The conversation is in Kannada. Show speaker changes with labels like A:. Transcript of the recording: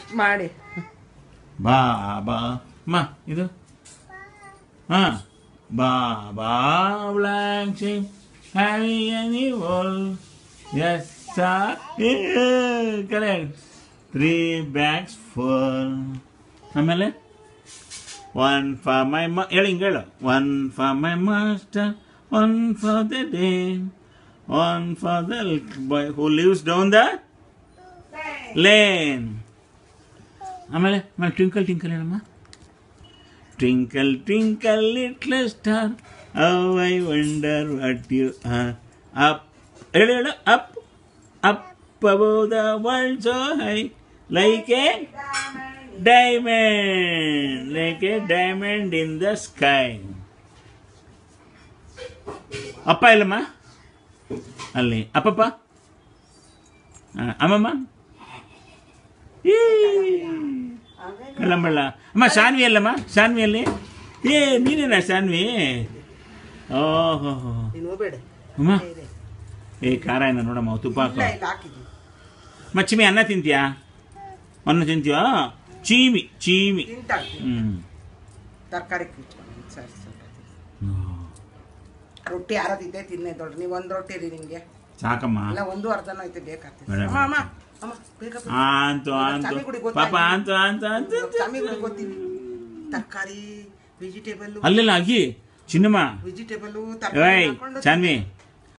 A: ಅಷ್ಟು ಮಾಡಿ
B: ಬಾ ಬಾ ಅಮ್ಮ ಇದು ಹಾ baa baa black sheep have you any wool yes correct three bags four ಆಮೇಲೆ ಒನ್ ಫಾರ್ ಮೈ ಮ ಹೇಳಿ ಹಿಂಗೆ ಹೇಳು one for my master one for the day one for the boy who lives down the lane ಆಮೇಲೆ ಆಮೇಲೆ ಟ್ವಿಂಕಲ್ ಟ್ವಿಂಕಲ್ ಹೇಳಮ್ಮ twinkle twinkle little star how I wonder what you up ಹೇಳು ಹೇಳು up up above the world so high like a diamond like a diamond in the sky ಅಪ್ಪ ಇಲ್ಲಮ್ಮ ಅಲ್ಲಿ ಅಪ್ಪಪ್ಪ ಆ, ಅಮ್ಮಮ್ಮ ಕಳ್ಳಂಬಳ್ಳ ಅಮ್ಮ ಶಾನ್ವಿ ಅಲ್ಲಮ್ಮ ಶಾನ್ವಿ ಅಲ್ಲಿ? ಏ ನೀನೇನ ಶಾನ್ವಿ? ಓಹೋ. ಅಮ್ಮ. ಏ ಖಾರ ಏನ ನೋಡಮ್ಮ ತುಪ್ಪ ಹಾಕು. ಮಚ್ಚಿಮಿ ಅನ್ನ ತಿಂತೀಯಾ? ಅನ್ನ ತಿಂತೀಯಾ? ಚೀಮಿ ಚೀಮಿ. ಹ್ಞೂ
A: ತರಕಾರಿ ರೊಟ್ಟಿ ಯಾರದಿದ್ದೆ ತಿನ್ನೇ ದೊಡ್ಡ ನೀವು ಒಂದು ರೊಟ್ಟಿ ರೀ ನಿಮಗೆ.
B: ಸಾಕಮ್ಮ.
A: ಇಲ್ಲ ಒಂದು ಅರ್ಧನ ಐತೆ ಬೇಕಾಗ್ತದೆ.
B: ಬೇಡ,
A: ಅಮ್ಮ ಅಮ್ಮ ಗುಡಿಗೆ
B: ಪಾಪ
A: ಗೊತ್ತಾಯ್ತು. ತರಕಾರಿ ವೆಜಿಟೇಬಲ್
B: ಅಲ್ಲೆಲ್ಲ ಅಗಿ ಚಿನ್ನಮ್ಮ.
A: ವೆಜಿಟೇಬಲ್
B: ಏಯ್ ಚಾನ್ವಿ.